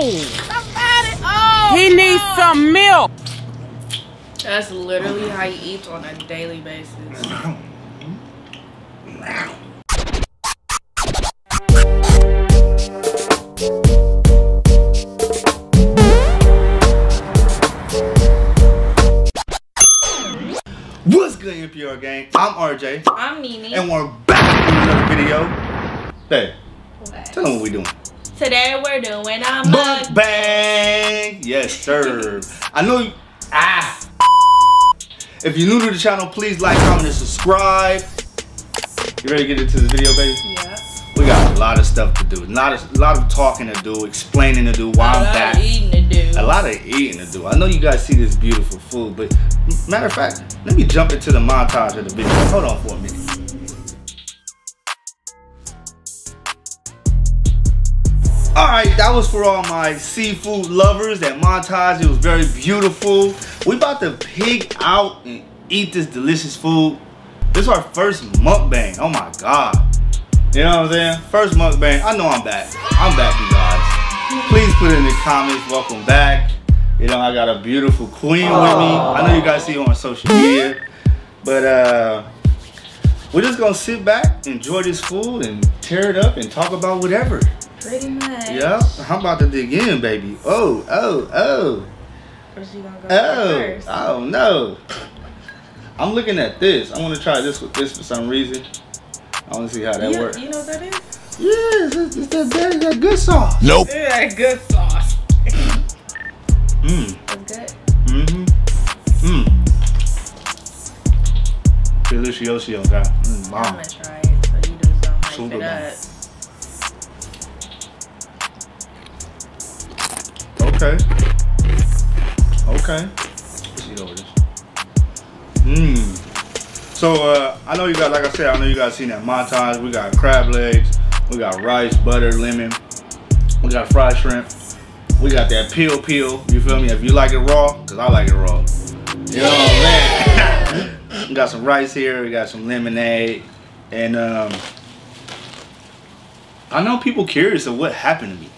Somebody, oh, He needs some milk. That's literally how he eats on a daily basis. What's good, NPR gang? I'm RJ, I'm Nene. and we're back with another video. Hey, tell them what we doing. Today we're doing a mug. Mukbang! Yes, sir. I know you. Ah! If you're new to the channel, please like, comment, and subscribe. You ready to get into the video, baby? Yeah. We got a lot of stuff to do. A lot of, a lot of talking to do, explaining to do, why I'm lot back. of eating to do. A lot of eating to do. I know you guys see this beautiful food, but matter of fact, let me jump into the montage of the video. Hold on for a minute. All right, that was for all my seafood lovers. That montage, it was very beautiful. We about to pig out and eat this delicious food. This is our first mukbang. Oh my God. You know what I'm saying? First mukbang. I know I'm back. I'm back, you guys. Please put in the comments, welcome back. You know, I got a beautiful queen with me. I know you guys see her on social media. But uh we're just gonna sit back, enjoy this food, and tear it up and talk about whatever. Pretty much. Yeah, I'm about to dig in, baby. Oh, oh, oh, Where's you gonna go oh, first? oh no. I'm looking at this. I want to try this with this for some reason. I want to see how that you, works. you know what that is? Yes, it's, it's that, that, that good sauce. Nope. Yeah, good sauce. Mmm, That's good. mm-hmm, mmm. Delicioso, guy. Mm, I'm gonna try it so you just don't hype Super it up. Okay. Okay. Let's eat over this. Mmm. So uh, I know you got, like I said, I know you guys seen that montage. We got crab legs, we got rice, butter, lemon, we got fried shrimp, we got that peel peel. You feel me? If you like it raw, cause I like it raw. You know what I'm saying? we got some rice here. We got some lemonade, and um, I know people curious of what happened to me.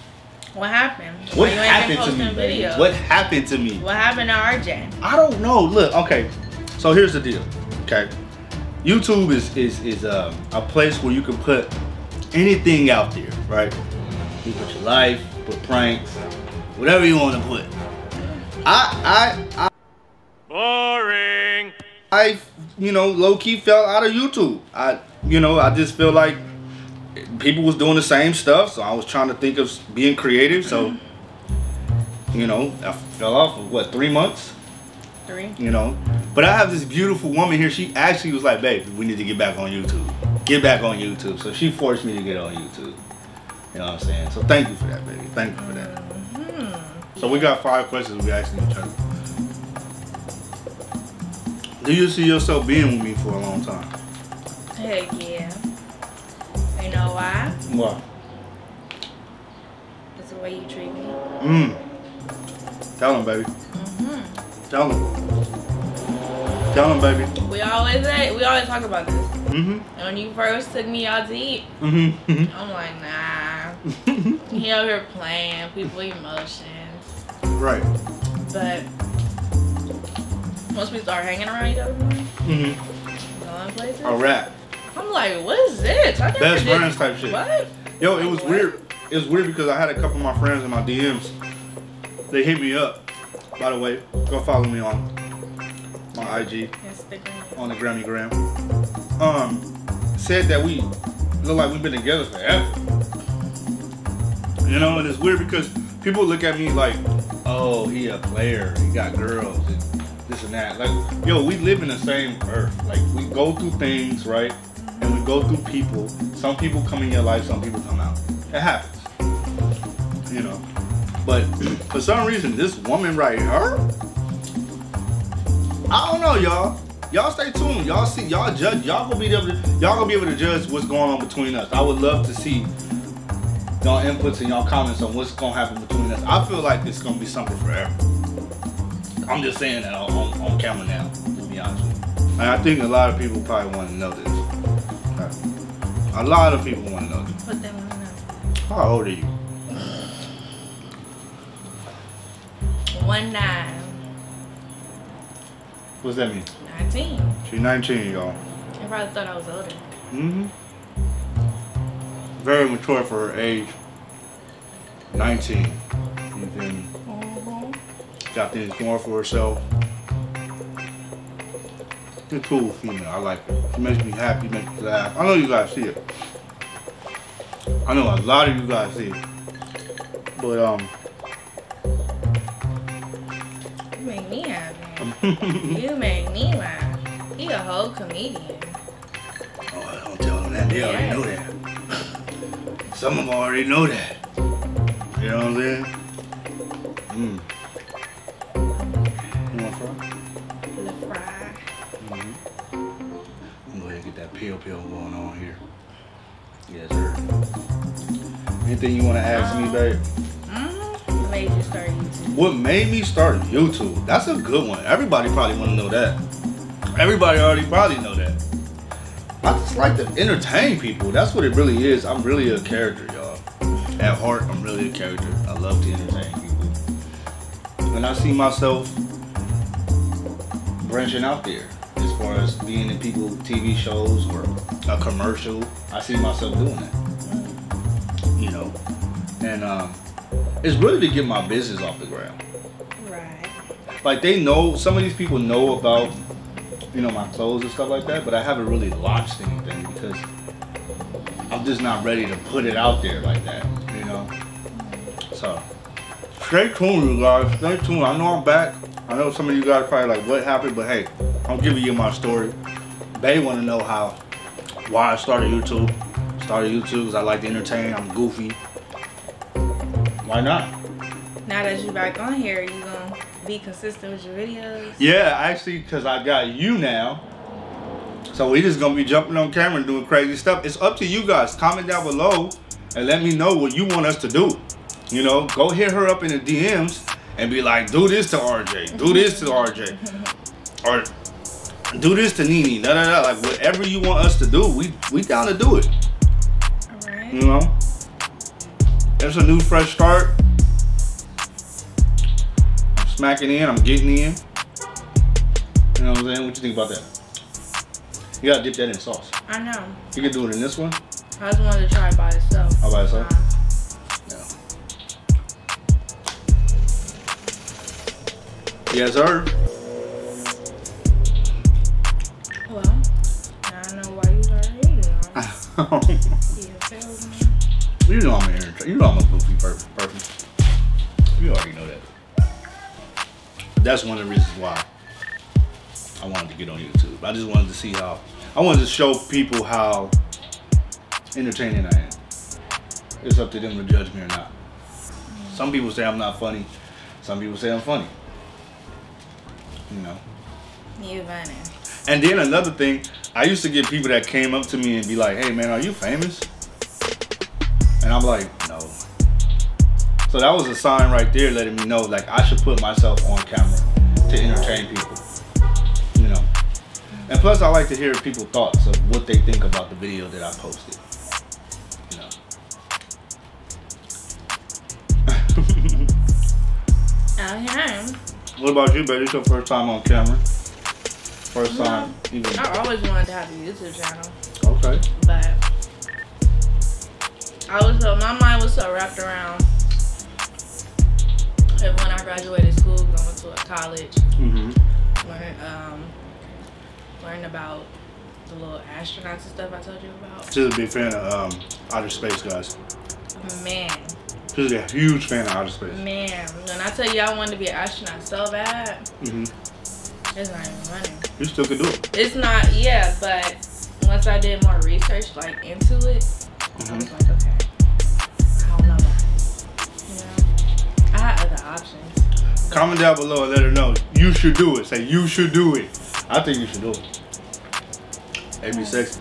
What happened? What you happened to me, videos? What happened to me? What happened to RJ? I don't know. Look, okay. So here's the deal. Okay, YouTube is is is um, a place where you can put anything out there, right? You put your life, put pranks, whatever you want to put. I I I. Boring. I you know low key fell out of YouTube. I you know I just feel like people was doing the same stuff, so I was trying to think of being creative. So you know I fell off for what three months Three. you know. But I have this beautiful woman here. She actually was like, "Babe, we need to get back on YouTube. Get back on YouTube." So she forced me to get on YouTube. You know what I'm saying? So thank you for that, baby. Thank you for that. Mm-hmm. So we got five questions we asking each other. Do you see yourself being with me for a long time? Heck yeah. You know why? What? It's the way you treat me. Mmm. Tell him, baby. Mm-hmm. Tell him. Tell him, baby. We always say, we always talk about this. Mm-hmm. And when you first took me out to eat, Mm-hmm. I'm like, nah. He over here playing people emotions. right. But once we start hanging around each other, more, Mm-hmm. going places, A rap. I'm like, what is this? I Best did- friends type shit. What? Yo, it was What? weird. It was weird because I had a couple of my friends in my DMs. They hit me up. By the way, go follow me on my IG Instagram. on the Grammy Gram. Um, said that we look like we've been together forever. You know, and it's weird because people look at me like, oh, he a player, he got girls, and this and that. Like, yo, we live in the same earth. Like, we go through things, right? We go through people. Some people come in your life, some people come out. It happens. You know. But for some reason, this woman right here, I don't know, y'all. Y'all stay tuned. Y'all see, y'all judge. Y'all gonna be able to, y'all gonna be able to judge what's going on between us. I would love to see y'all inputs and y'all comments on what's gonna happen between us. I feel like it's gonna be something forever. I'm just saying that on, on, camera now, to be honest with you. I think a lot of people probably want to know this. A lot of people want to know this. Put them in there. How old are you? One nine. What's that mean? Nineteen. She's 19, y'all. I probably thought I was older. Mm-hmm. Very mature for her age. 19. You can got things going for herself. She's a cool female. I like her. She makes me happy, makes me laugh. I know you guys see it. I know a lot of you guys see it. But um You make me happy. you make me laugh. You a whole comedian. Oh, don't tell them that. They already know that. Some of them already know that. You know what I'm saying? Mm. And get that pill pill going on here. Yes, sir. Anything you want to ask me, babe? Mm-hmm. What made you start YouTube? What made me start YouTube? That's a good one. Everybody probably want to know that. Everybody already probably know that. I just like to entertain people. That's what it really is. I'm really a character, y'all. At heart, I'm really a character. I love to entertain people. And I see myself branching out there as far as being in people TV shows or a commercial. I see myself doing that. You know. And um, it's really to get my business off the ground Right. like they know some of these people know about you know my clothes and stuff like that but i haven't really launched anything because i'm just not ready to put it out there like that you know so stay tuned you guys stay tuned i know i'm back i know some of you guys probably like what happened but hey i'm giving you my story they want to know how why i started youtube started youtube because i like to entertain i'm goofy why not Now that you're back on here, you gonna be consistent with your videos? Yeah, actually, because I got you now. So we just gonna be jumping on camera and doing crazy stuff. It's up to you guys. Comment down below and let me know what you want us to do. You know, go hit her up in the DMs and be like, do this to RJ, do this to RJ, or do this to Nene. Da da da. Like whatever you want us to do, we we down to do it. You know, it's a new fresh start. I'm smacking in. I'm getting in. You know what I'm saying? What you think about that? You gotta dip that in sauce. I know. You can do it in this one. I just wanted to try it by itself. How by itself? Uh, Yeah. Yes, sir. You feel me? you know I'm an. You know I'm a goofy person. You already know that. That's one of the reasons why I wanted to get on YouTube. I just wanted to see how. I wanted to show people how entertaining I am. It's up to them to judge me or not. Some people say I'm not funny. Some people say I'm funny. You know. You funny. And then another thing, I used to get people that came up to me and be like, "Hey man, are you famous?" And I'm like, "No." So that was a sign right there letting me know like I should put myself on camera to entertain people. You know. And plus I like to hear people's thoughts of what they think about the video that I posted. You know. Okay. what about you, baby? It's your first time on camera. First time even I always wanted to have a YouTube channel, Okay. but I was so my mind was so wrapped around. If when I graduated school, going to a college, Mm-hmm. learn um, learn about the little astronauts and stuff I told you about. She's a big fan of um, outer space, guys. Man, She's a huge fan of outer space. man, when I tell you I wanted to be an astronaut so bad, hmm it's not even funny. You still could do it. It's not, yeah, but once I did more research, like into it, I Mhm. was like, okay, I don't know. You know, I had other options. Comment down below and let her know you should do it. Say you should do it. I think you should do it. It'd be sexy.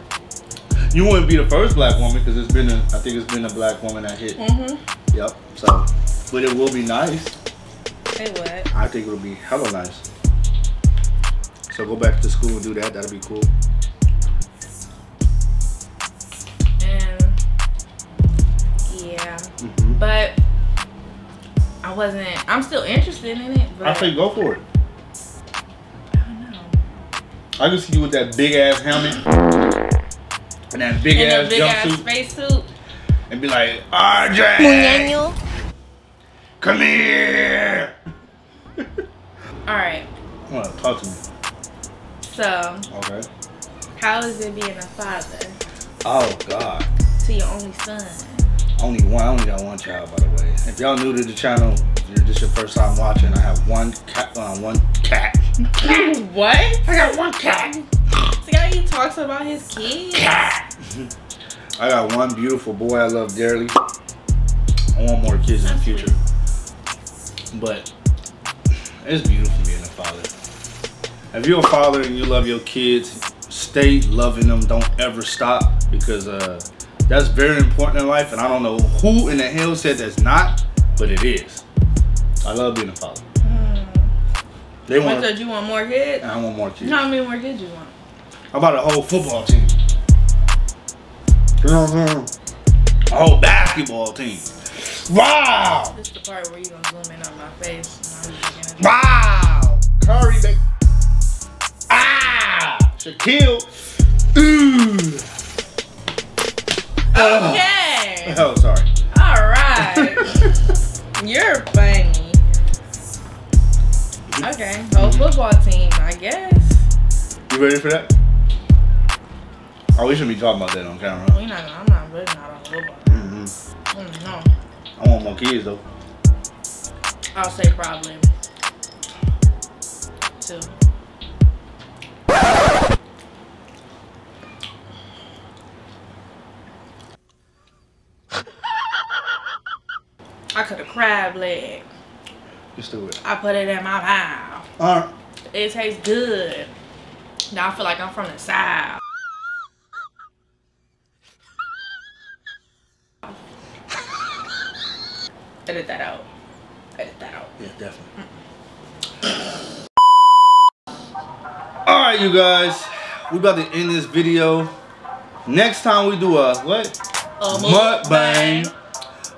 You wouldn't be the first black woman because it's been a, I think it's been a black woman that hit. Mm-hmm. Yep. So, but it will be nice. It would. I think it'll be hella nice. So go back to school and do that. That'll be cool. And yeah, hmm but I I wasn't. I'm still interested in it, but I say go for it. I don't know. I can see you with that big ass helmet and that big In ass a big ass jumpsuit spacesuit. and be like, RJ, Muñeño. come here. All right. Come on, talk to me. So, Okay. how is it being a father Oh God. to your only son? Only one. I only got one child, by the way. If y'all new to the channel, you're just your first time watching, I have one cat. Uh, one cat. what? I got one cat. See how he talks about his kids? Cat. I got one beautiful boy I love dearly. I want more kids in the future. But it's beautiful being a father. If you're a father and you love your kids, stay loving them. Don't ever stop because uh, that's very important in life. And I don't know who in the hell said that's not, but it is. I love being a father. They What want. said you want more kids? I want more kids. How many more kids you want? How about a whole football team? You know what I'm saying? A whole basketball team. Wow! This is the part where you're gonna zoom in on my face. and I'm looking at Wow! Curry, baby. Shaquille. Ooh. Okay. Oh, sorry. All right. You're funny. Okay. Whole football team, I guess. You ready for that? Oh, we shouldn't be talking about that on camera. We not. I'm not really not on football. Mm-hmm. Mm, no. I want more kids though. I'll say probably two. I could have crab leg. Just do it. I put it in my mouth. All right. It tastes good. Now I feel like I'm from the south. Edit that out. Edit that out. Yeah, definitely. All right, you guys, we about to end this video. Next time we do a what? A Mukbang.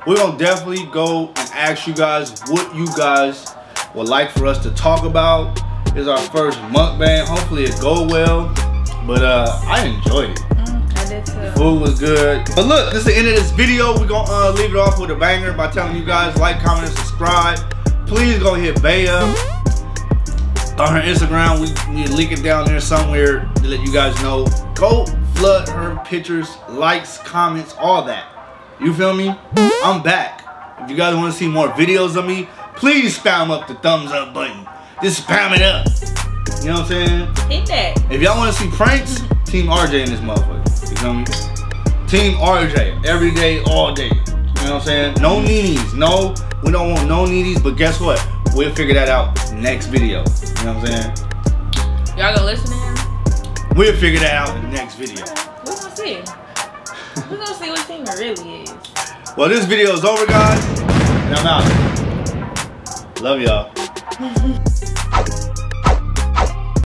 We're gonna definitely go and ask you guys what you guys would like for us to talk about. Is our first mukbang. Hopefully it go well. But uh, I enjoyed it. Mm, I did too. Food was good. But look, this is the end of this video. We're gonna uh, leave it off with a banger by telling you guys like, comment, and subscribe. Please go hit Baya on her Instagram. We to link it down there somewhere to let you guys know. Go flood her pictures, likes, comments, all that. You feel me? I'm back. If you guys want to see more videos of me, please spam up the thumbs up button. Just spam it up. You know what I'm saying? Hit that. If y'all want to see pranks, Team RJ in this motherfucker. You feel me? Team RJ, every day, all day. You know what I'm saying? No needies. No, we don't want no needies, but guess what? We'll figure that out next video. You know what I'm saying? Y'all gonna listen to him? We'll figure that out in the next video. We're gonna see. We're gonna see what team it really is. Well, this video is over, guys. And I'm out. Love y'all.